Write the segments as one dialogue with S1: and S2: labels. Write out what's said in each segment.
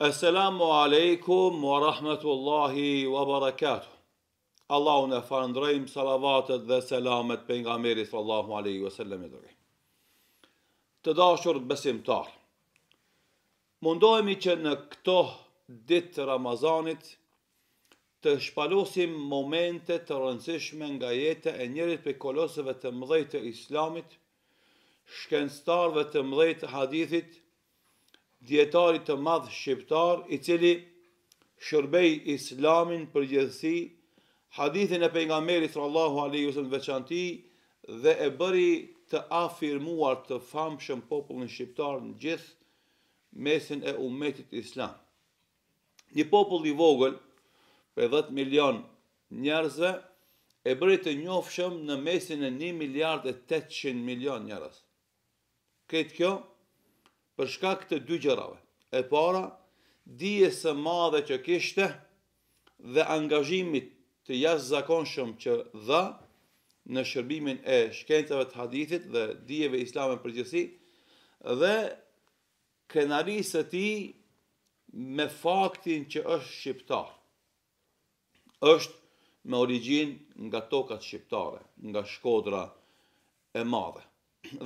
S1: Esselamu alejkum we rahmetullahi we berekatuh. Allahun e falënderojmë, salavatet dhe selamet Pejgamberit sallallahu alejhi ve sellem i dërgojmë. Të dashur besimtarë, mundohemi që në këto ditë të Ramazanit, Të shpalosim momente të rëndësishme nga jeta e njërit prej kolosëve të mëdhenj të Islamit, shkencëtarëve të mëdhenj të hadithit, dijetarit të madh shqiptar, i cili shërbeu Islamin në përgjithësi, hadithin e Pejgamberit sallallahu alejhi ve sellem në veçanti dhe e bëri të afirmuar të famshëm popullin shqiptar në gjithë mesin e umetit islam. Një popull i vogël prej dhjetë milionë njerëzve e bëri të njohshëm në mesin e një miliard e tetëqind milionë njerëz. Krejt kjo për shkak të dy gjërave. E para, dijes së madhe që kishte dhe angazhimit të jashtëzakonshëm që dha në shërbimin e shkencave të hadithit dhe dijeve islame në përgjithësi dhe Krenarisë së tij me faktin që është shqiptar. Është me origjinë nga tokat shqiptare, nga Shkodra e Madhe.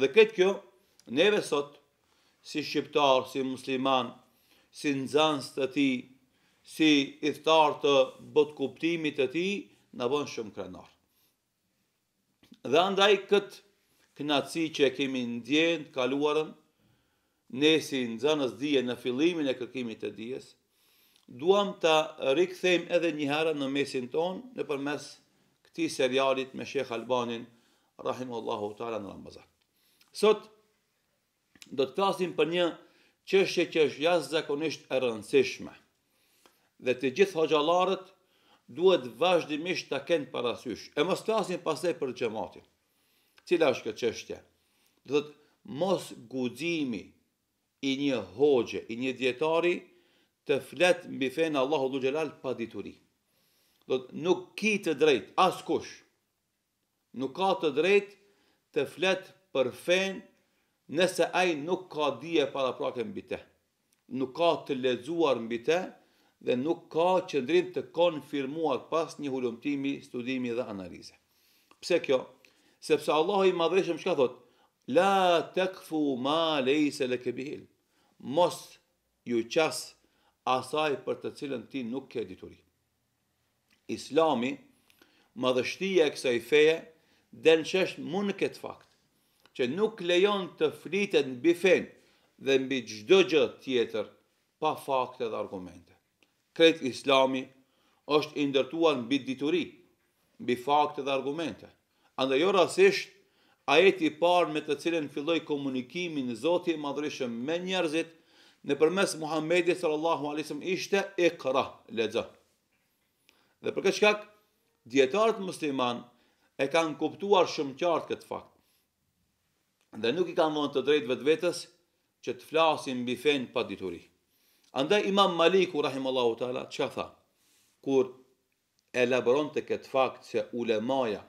S1: Dhe krejt kjo, neve sot, si shqiptarë, si muslimanë, si nxënës të tij, si ithtarë të botëkuptimit të tij, na bën shumë krenarë. Dhe andaj këtë kënaqësi që e kemi ndjerë në të kaluarën, ne si nxënës dije në fillimin e kërkimit të dijes, duam ta rikthejmë edhe një herë në mesin tonë nëpërmes këtij serialit me Sheh Albanin rahimehullahu taala në Ramazan. Sot do të flasim për një çështje që është jashtëzakonisht e rëndësishme dhe të gjithë hoxhallarët duhet vazhdimisht ta kenë parasysh. E mos flasim pastaj për xhamatin. Cila është kjo çështje? Domethënë mosguximi i një hoxhe, i një dijetari të flet mbi fenë e Allahut Xhel-le Xhelaluhu pa dituri. Domethënë nuk ki të drejtë askush. Nuk ka të drejtë të flet për fenë nëse ai nuk ka dije paraprake mbi të, nuk ka të lexuar mbi të dhe nuk ka qëndrim të konfirmuar pas një hulumtimi, studimi dhe analize. Pse kjo? Sepse Allahu i Madhërishëm çka thotë, La tekfu ma lejse leke bihi ilm. Mos iu qas asaj për të cilën ti nuk ke dituri. Islami, madhështia e kësaj feje del në shesh mu në këtë fakt, që nuk lejon të flitet mbi fenë dhe mbi çdo gjë tjetër pa fakte dhe argumente. Krejt Islami është i ndërtuar mbi dituri, mbi fakte dhe argumente. Andaj jo rastësisht, ajeti i parë me të cilin filloi komunikimin Zoti i Madhërishëm me njerëzit nëpërmes Muhamedit sallallahu alejhi ve sellem ishte, Iqra, lexo. Dhe për këtë shkak, dijetarët musliman e kanë kuptuar shumë qartë këtë fakt. Dhe nuk i kanë dhënë të drejtë vetvetes që të flasin mbi fenë pa dituri. Andaj Imam Maliku rahimallahu taala çka tha kur elaboronte këtë fakt se ulemaja,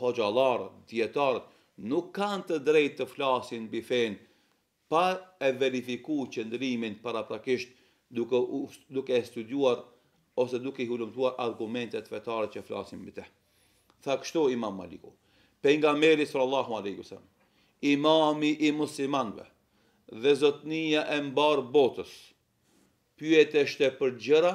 S1: hoxhallarët, dijetarët nuk kanë të drejtë të flasin mbi fenë pa e verifiku qëndrimin paraprakisht duke u duke e studiuar ose duke i hulumtuar argumentet fetare që flasin mbi te. Tha kështu Imam Maliku, Pejgamberi sallallahu alejhi ve sellem, Imami i muslimanëve dhe zotnia e mbarë botës, pyeteshte për gjëra,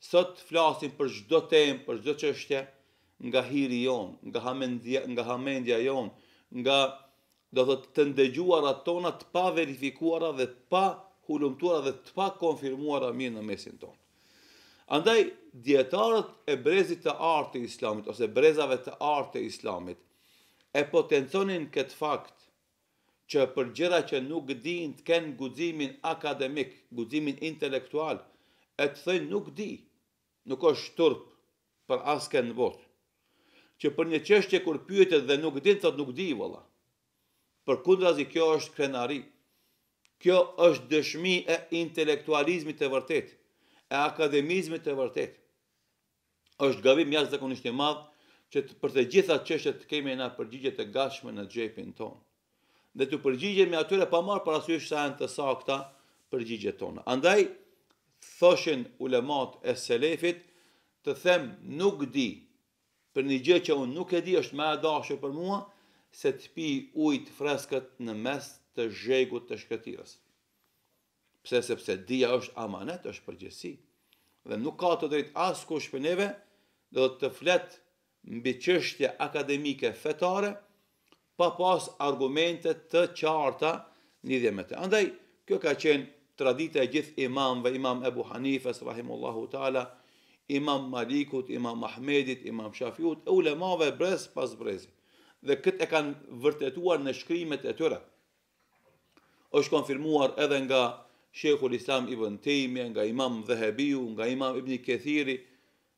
S1: Sot flasim për çdo temë, për çdo çështje, nga hiri jonë, nga hamendja, nga hamendja jonë, nga do thotë të ndëgjuara tona të paverifikuara dhe të pahulumtuara dhe të pakonfirmuara mirë në mesin tonë. Andaj dijetarët e brezit të artë të Islamit ose brezave të artë të Islamit e potenconin këtë fakt që për gjëra që nuk dinë të kenë guximin akademik, guximin intelektual e të thojnë nuk di, nuk është turp për askënd në botë. Që për një çështje kur pyetet dhe nuk din thotë nuk di vëlla. Përkundrazi kjo është krenari. Kjo është dëshmi e intelektualizmit të vërtetë, e akademizmit të vërtetë. Është gabim jashtëzakonisht i madh që për të gjitha çështjet të kemi ne përgjigje të gatshme në xhepin tonë dhe t'u përgjigjemi atyre pa marrë parasysh sa janë të sakta përgjigjet tona. Andaj, thoshin ulematë e selefit, të them nuk di për një gjë që unë nuk e di është ma e dashur për mua se të pi ujë të freskët në mes të zhegut të shkretirës. Pse sepse dija është amanet, është përgjegjësi. Dhe nuk ka të drejtë askush prej neve që të flet mbi çështje akademike fetare pa pas argumente të qarta në lidhje me të. Andaj kjo ka qenë tradita e gjithë imamëve, Imam Ebu Hanifes rahimullahu taala, Imam Malikut, Imam Ahmedit, Imam Shafiut e ulemave brez pas brezi. Dhe këtë e kanë vërtetuar në shkrimet e tyre. Është konfirmuar edhe nga Shejhul Islam Ibn Tejmija, nga Imam Dhehebiu, nga Imam Ibn Kethiri,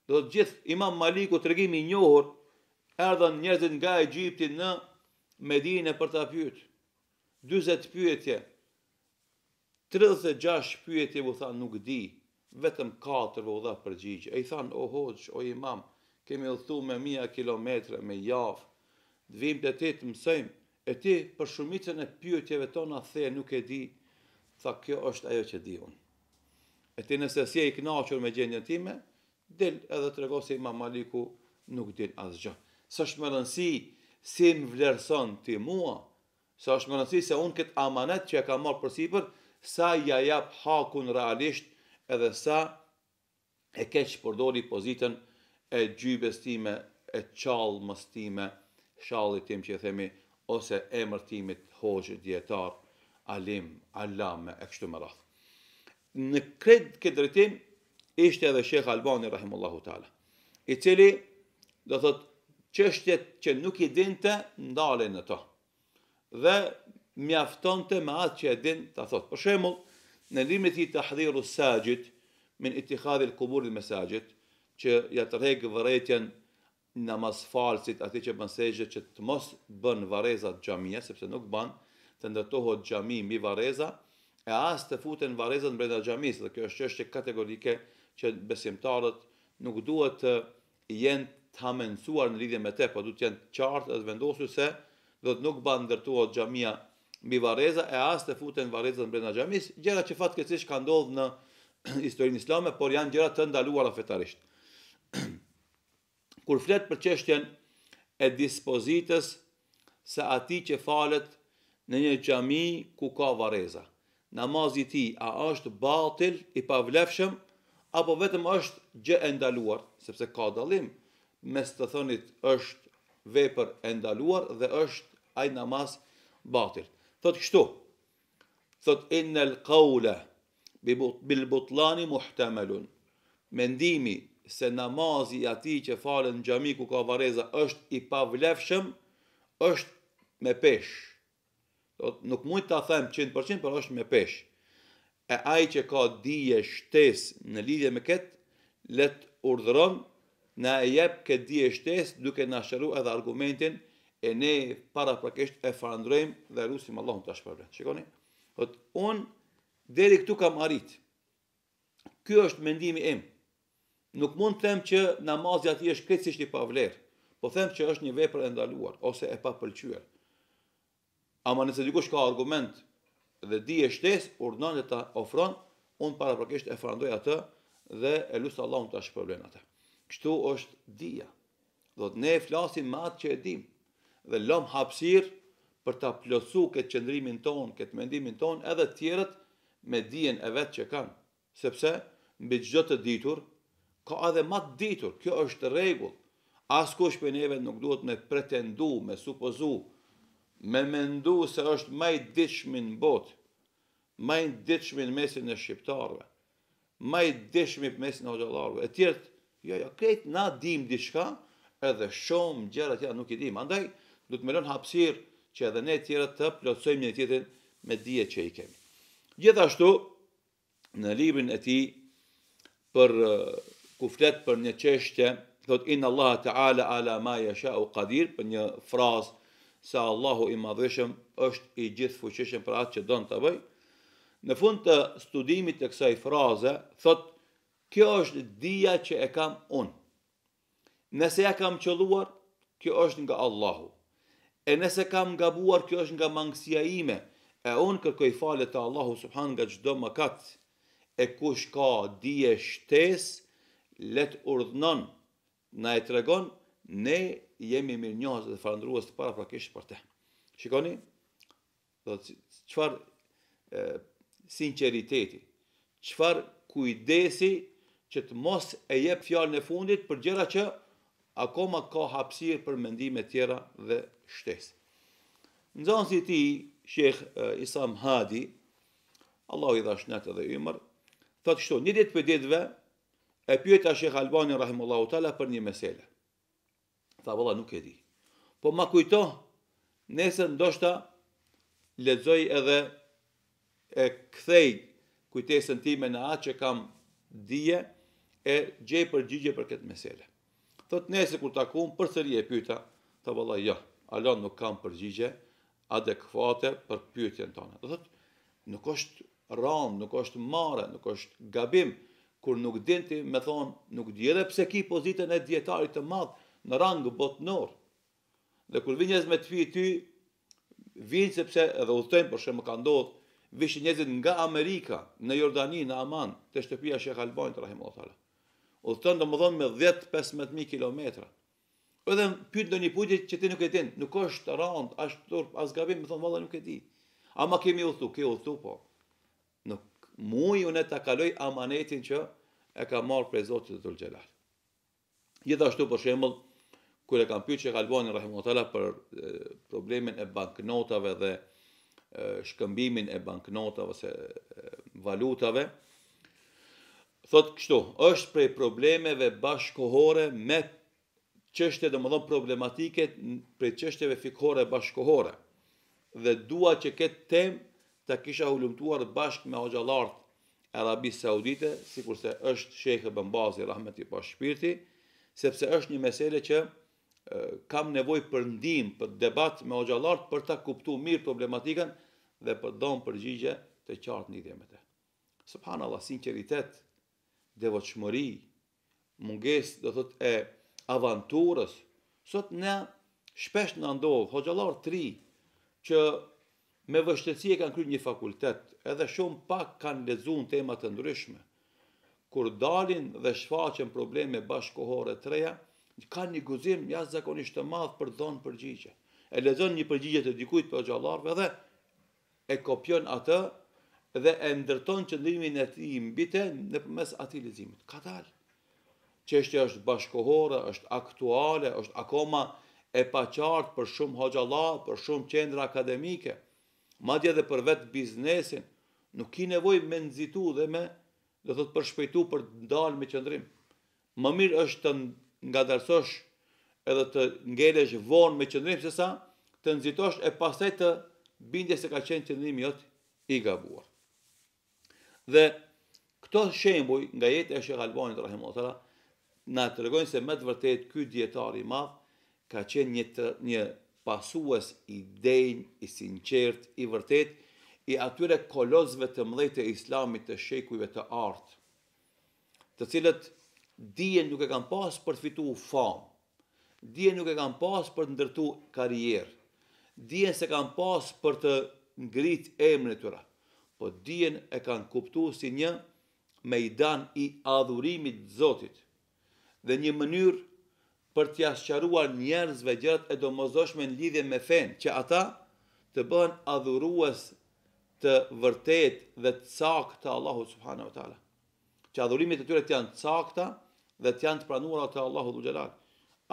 S1: do të thotë të gjithë Imam Maliku tregimi i njohur erdhën njerëzit nga Egjipti në Medinë për ta pyet. 40 pyetje Tridhjetë e gjashtë pyetjeve u tha nuk di, vetëm katërve u dha përgjigje. I thanë, o hoxhë, o imam, kemi udhëtuar me mijëra kilometra, me javë, të vijmë te ty të mësojmë, e ti për shumicën e pyetjeve tona the nuk e di, tha kjo është ajo që di unë. E ti nëse s'je i kënaqur me gjendjen time, dil edhe trego se Imam Maliku nuk din asgjë. S'është me rëndësi si më vlerëson ti mua, Sa është me rëndësi se unë këtë amanet që e kam marrë përsipër, sa ia jap hakun realisht edhe sa e keqpërdori pozitën e gjybes time, e çallmës time, shallit tim që i themi, ose emërtimit hoxhë, dijetar, alim, allame e kështu me radhë. Në krejt këtë drejtim ishte edhe Shejh Albani rahimullahu teala, i cili Do thotë çështjet që nuk i dinte ndalej në to. Dhe mjaftonte me atë që e din ta thotë. Për shembull, në librin e tij Tahdhiru Saxhid min ittikhadhil kuburi mesaxhid, që ja tërheq vërejtjen namazfalësit atij që bën sexhde që të mos bën varrezat xhamia sepse nuk bën të ndërtohet xhami mbi varreza e as të futen varrezat brenda xhamisë dhe kjo është çështje kategorike që besimtarët nuk duhet të jenë të hamendësuar në lidhje me të, por duhet të jenë të qartë dhe të vendosur se do të thotë nuk ban ndërtohet xhamia mbi varreza e as të futen varrezat mbrenda xhamisë, gjëra që fatkeqësisht kanë ndodhur në historinë islame, por janë gjëra të ndaluara fetarisht. Kur flet për çështjen e dispozitës se atij që falet në një xhami ku ka varreza. Namazi i tij a është batil, i pavlefshëm, apo vetëm është gjë e ndaluar, sepse ka dallim mes të thënit është vepër e ndaluar dhe është ai namaz batil. Thotë kështu, thotë innal qawla bil butlani muhtamalun. Mendimi se namazi i atij që falet në xhami ku ka varreza është i pavlefshëm është me peshë. Thotë nuk mund ta them 100%, por është me peshë. E ai që ka dije shtesë në lidhje me këtë, le të urdhëron Na e jep këtë dije shtesë duke na shoqëruar edhe argumentin e ne paraprakisht e falënderojmë dhe lusim Allahun ta shpërbleftë. Shikoni, thotë unë deri këtu kam arrit. Ky është mendimi im. Nuk mund të them që namazi aty është krejtësisht i pavlerë. Po them që është një vepër e ndaluar ose e papëlqyer. Ama nëse dikush ka argument dhe dije shtesë, urdhëron dhe ta ofron, unë paraprakisht e falënderoj atë dhe e lus Allahun ta shpërblen atë. Kështu është dija. Do të thotë ne flasim me atë që e dim dhe lëm hapësirë për ta plotësuar këtë qëndrimin tonë, këtë mendimin tonë edhe të tjerët me dijen e vet që kanë. Sepse mbi çdo të ditur ka edhe ma të ditur, kjo është rregull. Askush prej neve nuk duhet me pretendu, me supozu, me mendu se është ma i ditshmi në botë, ma i ditshmi në mesin e shqiptarëve, ma i ditshmi në mesin e hoxhallarëve, etj. Jo, jo, krejt na dimë diçka edhe shumë gjëra tjera nuk i dimë. Andaj duhet me lënë hapësirë që edhe ne të tjerët të plotësojmë njëri-tjetrin me dijet që i kemi. Gjithashtu, në librin e tij po ku flet për një çështje, thot in Allah Taala ala ma yasha'u qadir për një frazë se Allahu i madhërishëm është i gjithëfuqishëm për atë që don ta bëjë. Në fund të studimit të kësaj fraze, thot kjo është dija që e kam unë. Nëse ja kam qëlluar, kjo është nga Allahu. E nëse kam gabuar, kjo është nga mangësia ime, e unë kërkoj falje te Allahu subhan nga çdo mëkat. E kush ka dije shtesë, le të urdhëron, të na e tregon, ne jemi mirënjohës dhe falënderues paraprakisht për të. Shikoni, Do të thotë çfarë sinqeriteti, çfarë kujdesi që të mos e jep fjalën e fundit për gjëra që akoma ka hapësirë për mendime tjera dhe shtesë. Nxënësi i tij, Sheikh Isam Hadi, Allahu i dhashtë shnet dhe ymër, thotë kështu, një ditë prej ditëve e pyeta Sheikh Albani rahimullahu taala për një meselë. Tha vallah nuk e di. Po ma kujto nesër ndoshta lexoj edhe e kthej kujtesën time në atë që kam dije e gjej përgjigje për këtë mesele. Thot nesër kur u takuam përsëri e pyeta, tha vallah jo, ala nuk kam përgjigje, adekuate për pyetjen tënde. Do thotë nuk është rand, nuk është marrë, nuk është gabim kur nuk din ti me thonë, nuk di edhe pse ki pozitën e dijetarit të madh në rang botnor. Dhe kur vijnë njerëz te ty, vjen sepse edhe udhtojnë për shembull ka ndodhur vishin njerëzit nga Amerika në Jordani në Aman, te shtëpia e Sheikh Albanit rahimehullahu teala. Udhtojnë domethënë me 10-15000 kilometra. Po edhe pyet ndonjë pyetje që ti nuk e din, nuk është rand, as turp, as gabim, me thonë vallahi nuk e di. Ama kemi udhëtu, ke udhëtu po. Nuk muj unë ta kaloj amanetin që e kam marr prej Zotit Dhul Xhelal. Gjithashtu për shembull, kur e kanë pyetur Sheikh Albani rahimahullahu për problemin e banknotave dhe shkëmbimin e banknotave ose valutave, Thotë kështu, Është prej problemeve bashkëkohore me çështje domethënë problematike prej çështjeve fikhore bashkëkohore dhe dua që këtë temë ta kisha hulumtuar bashkë me hoxhallarët e Arabisë Saudite, sikurse është Sheikh Ibn Bazi rahmet i pastë shpirti, sepse është një mesele që kam nevojë për ndihmë, për debat me hoxhallarët për ta kuptuar mirë problematikën dhe për të dhënë përgjigje të qartë në lidhje me të. Subhanallah sinqeritet, devotshmëri, mungesë do thot e avanturës. Sot ne shpesh na ndodh hoxhallar të ri që me vështirësi e kanë kry një fakultet, edhe shumë pak kanë lexuar tema të ndryshme. Kur dalin dhe shfaqen probleme bashkëkohore të reja, kanë një guxim jashtëzakonisht të madh për të dhënë përgjigje. E lexon një përgjigje të dikujt prej hoxhallarëve dhe e kopjon atë dhe e ndërton qëndrimin e tij mbi të nëpërmjet atij leximit. Ka dalë. Çështja është bashkëkohore, është aktuale, është akoma e paqartë për shumë hoxhalla, për shumë qendra akademike, madje edhe për vetë biznesin. Nuk ki nevojë me nxitu dhe me, do thotë, përshpejtu për të dalë me qëndrim. Më mirë është të ngadalësosh edhe të ngelesh vonë me qëndrim sesa të nxitosh e pastaj të bindesh se ka qenë qëndrimi jot i gabuar. Dhe këto shembuj nga jeta e Sheh Albanit rahimahullah teala na tregojnë se me të vërtetë ky dijetar i madh ka qenë një të, një pasues i denj, i sinqert, i vërtet, i atyre kolosëve të mëdhenj të islamit të shekujve të artë. të cilët dijen nuk e kanë pas për të fitu famë, dijen nuk e kanë pas për të ndërtu karrierë, dijen s'e kanë pas për të ngrit emrin e tyre, po dijen e kanë kuptu si një mejdan i adhurimit t'Zotit dhe një mënyrë për t'ja sqaruar njerëzve gjërat e domosdoshme në lidhje me fenë që ata të bëhen adhurues të vërtetë dhe të saktë të Allahut subhanahu wa taala. që adhurimet e tyre të jenë t'sakta dhe të jenë të pranuara te Allahu Dhul Xhelal,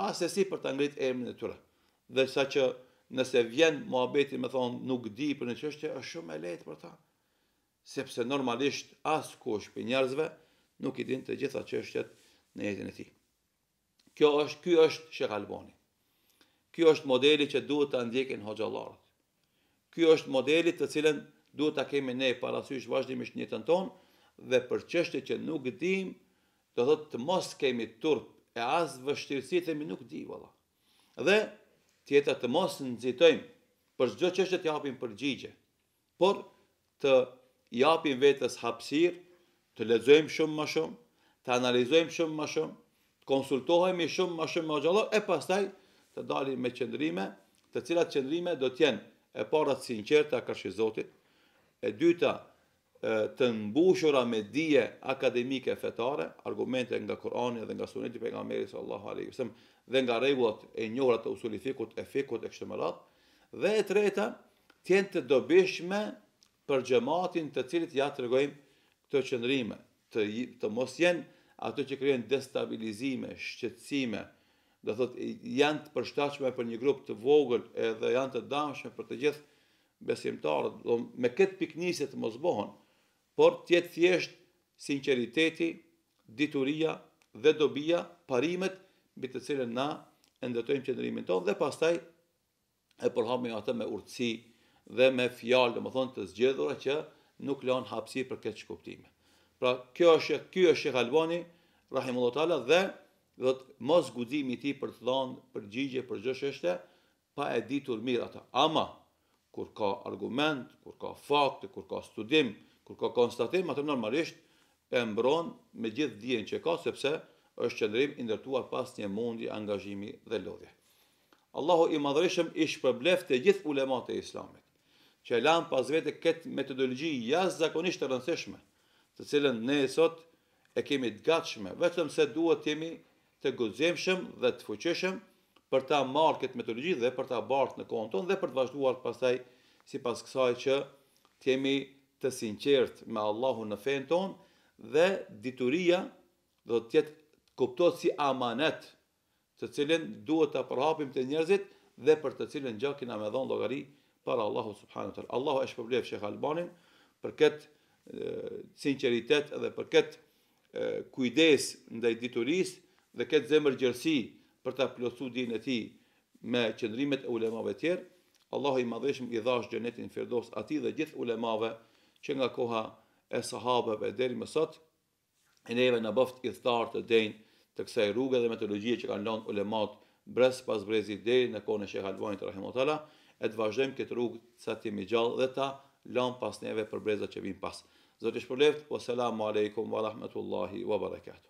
S1: assesi për ta ngrit emrin e tyre, dhe saqë nëse vjen muhabeti me thonë nuk di për një çështje, është shumë e lehtë për ta, sepse normalisht askush prej njerëzve nuk i din të gjitha çështjet në jetën e tij. Kjo është, ky është Shejh Albani. Ky është modeli që duhet ta ndjekin hoxhallarët. Ky është modeli të cilën duhet ta kemi ne parasysh vazhdimisht në jetën tonë dhe për çështje që nuk dimë, do thotë të mos kemi turp e as vështirësi themi nuk di vëlla. Dhe tjetra të mos nxitojmë për çdo çështje të japim përgjigje. por t'i japim vetes hapësirë të lexojmë shumë ma shumë, të analizojmë shumë ma shumë, të konsultohemi shumë ma shumë me hoxhallarë e pastaj të dalim me qëndrime, të cilat qëndrime do të jenë e para të sinqerta karshi Zotit, e dyta të mbushura me dije akademike fetare, argumente nga Kurani dhe nga Suneti i pejgamberit sallallahu alaihi wasallam dhe nga rregullat e njohura të usuli fikhut e fikhut e kështu me radhë, dhe e treta të jenë të dobishme për xhematin të cilit ja tregojmë këto qëndrime, të të mos jenë ato që krijojnë destabilizime, shqetësime, do thotë janë të përshtatshme për një grup të vogël edhe janë të damshme për të gjithë besimtarët, pra me këtë pikënisje të mos bohen, por të jetë thjesht sinqeriteti, dituria dhe dobia, parimet mbi të cilën na e ndërtojmë qëndrimin tonë dhe pastaj e përhapim atë me urtësi dhe me fjalë, domethënë të zgjedhura që nuk lanë hapësirë për keqkuptime. Pra, kjo është shejh, ky është shejh Albani, rahimehullahu taala dhe do të mosguximi i tij për të dhënë përgjigje për çdo çështje pa e ditur mirë atë. Ama kur ka argument, kur ka fakte, kur ka studim, kur ka konstatim, atë normalisht e mbron me gjithë dijen që ka sepse është qëndrim i ndërtuar pas një mundi angazhimi dhe lodhje. Allahu i Madhërishëm i shpërbleftë të gjithë ulemat e Islamit, që e lanë pas vete këtë metodologji jashtëzakonisht të rëndësishme, të cilën ne sot e kemi të gatshme, vetëm se duhet të jemi të guximshëm dhe të fuqishëm për ta marrë këtë metodologji dhe për ta bartë në kohën tonë dhe për të vazhduar pastaj sipas kësaj që të jemi të sinqertë me Allahun në fenë tonë dhe dituria do të jetë kuptohet si amanet të cilën duhet ta përhapim te njerëzit dhe për të cilën gjë kena me dhënë llogari para Allahut subhanahu teala. Allahu e shpërbleftë Shejh Albanin për këtë sinqeritet dhe për këtë kujdes ndaj diturisë dhe këtë zemërgjerësi për ta plotësuar dijen e tij me qëndrimet e ulemave të tjerë. Allahu i Madhërishëm i dhashtë xhenetin Firdeus atij dhe gjithë ulemave që nga koha e sahabeve deri më sot. e neve na bëftë ithtarë të denjë të kësaj rruge dhe metodologjie që kanë lënë ulematë brez pas brezit deri në kohën e Shejh Albanit rahimehullahu teala e të vazhdojmë këtë rrugë sa të jemi gjallë dhe ta lamë pas neve për brezat që vijnë pas. Zoti shpërbleftë, wassalamu alejkum wa rahmatullahi wa barakatuh.